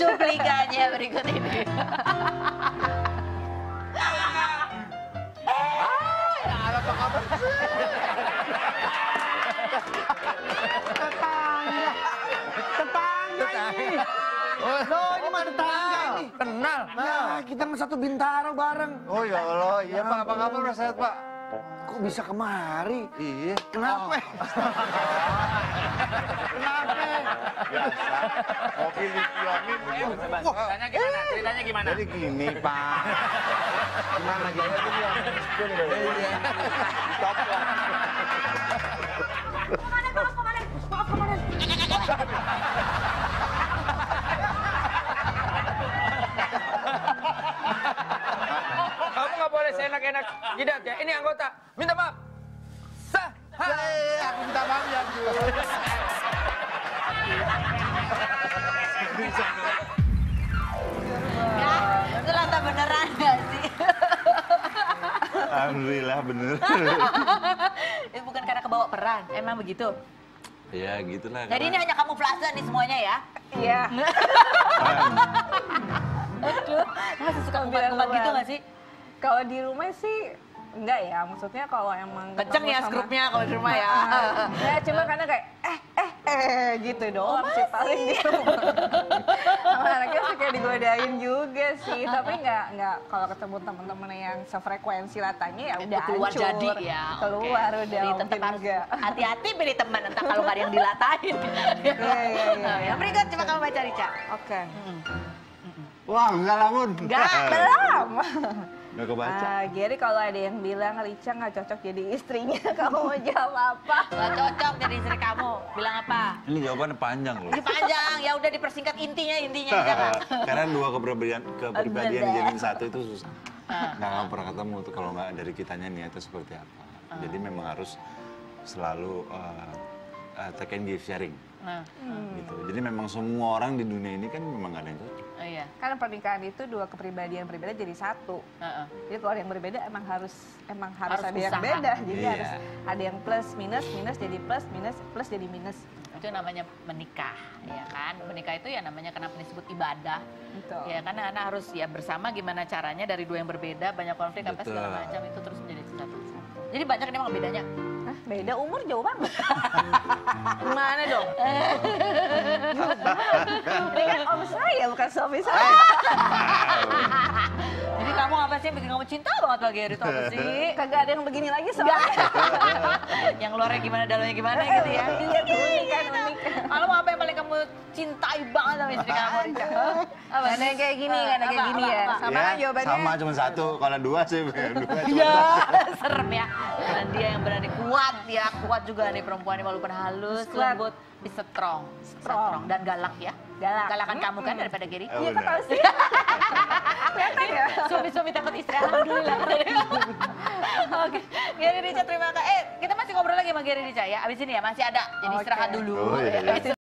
cuplikannya berikut ini. Tetangga. Tetangga ini. Loh, ini mah tetangga ini. Kenal. Nah, kita mah satu bintara bareng. Oh ya Allah, iya Pak, apa kabar sehat Pak? Kok bisa kemari? Iya. Kenapa? Kenapa? Biasa. Mobil dipiongin begitu. Ceritanya gimana? Ceritanya gimana? Jadi gini Pak. Gimana gimana ini yang spoon deh. Ditopong. Kamu nggak boleh seenak-enak jidat ya. Ini anggota. Minta maaf. Sah. Ha. Eh, aku minta maaf ya. Ya, itu lantas beneran gak sih? Alhamdulillah bener. itu bukan karena kebawa peran, emang begitu. ya gitulah. Jadi ini hanya kamuflase nih semuanya ya. Iya. Aduh, masih suka kumat-kumat gitu gak sih? Kalau di rumah sih enggak ya, maksudnya kalau emang Kenceng ya sama- skrupnya kalau di rumah ya. Ya cuma karena kayak eh gitu doang sih paling di rumah. Sama anaknya suka digodain juga sih, tapi nggak nggak kalau ketemu teman-teman yang sefrekuensi latanya ya udah keluar hancur. jadi ya. Keluar udah Jadi tetap mungkin hati-hati pilih teman entah kalau nggak ada yang dilatain. Iya, iya, iya. Yang berikut coba kamu baca Rica. Oke. Wah, enggak lamun. Enggak, Belum. Enggak kebaca. Ah, Gary kalau ada yang bilang Rica nggak cocok jadi istrinya, kamu mau jawab apa? Gak cocok jadi istri kamu. Bilang apa? Ini jawabannya panjang loh. Ini panjang, ya udah dipersingkat intinya intinya. Karena dua kepribadian kepribadian dijadiin satu itu susah. Nggak akan pernah ketemu tuh kalau nggak dari kitanya niatnya seperti apa. Jadi memang harus selalu uh, uh, take and give sharing. Nah, Gitu. Jadi memang semua orang di dunia ini kan memang nggak ada yang cocok. oh iya. Kan pernikahan itu dua kepribadian berbeda jadi satu. Heeh. Jadi kalau yang berbeda emang harus emang harus, Harus ada yang usaha. beda. Jadi Iya. harus ada yang plus minus minus jadi plus minus plus jadi minus. Itu namanya menikah, ya kan? Menikah itu ya namanya kenapa disebut ibadah. Gitu. Ya kan anak harus ya bersama gimana caranya dari dua yang berbeda, banyak konflik apa segala Betul. macam itu terus menjadi satu. Jadi banyak nih emang bedanya. Hah, beda umur jauh banget. Gimana dong? Ini kan om saya bukan suami saya. Jadi kamu apa sih yang bikin kamu cinta banget sama Gary itu apa sih? Kagak ada yang begini lagi soalnya. yang luarnya gimana, dalamnya gimana gitu ya. Iya, kan unik. Kalau apa yang paling kamu cintai banget sama istri kamu? Apa Gak ada yang kayak gini, gak ada yang kayak gini ya. Sama kan jawabannya. sama cuma satu. Kalau dua sih Iya, serem ya. Dan dia yang berani kuat ya, kuat juga nih perempuan ini walaupun halus, lembut, tapi strong, Strong. dan galak ya. Galak. Galakan kamu kan daripada Gary. Oh, Iya kan pasti. Kelihatan ya. Suami-suami takut istri, alhamdulillah. Oke, Gary Rica terima kasih. Eh, kita sama Gary Rica ya. Abis ini ya masih ada. Jadi istirahat dulu. Oh, iya, iya. Ya,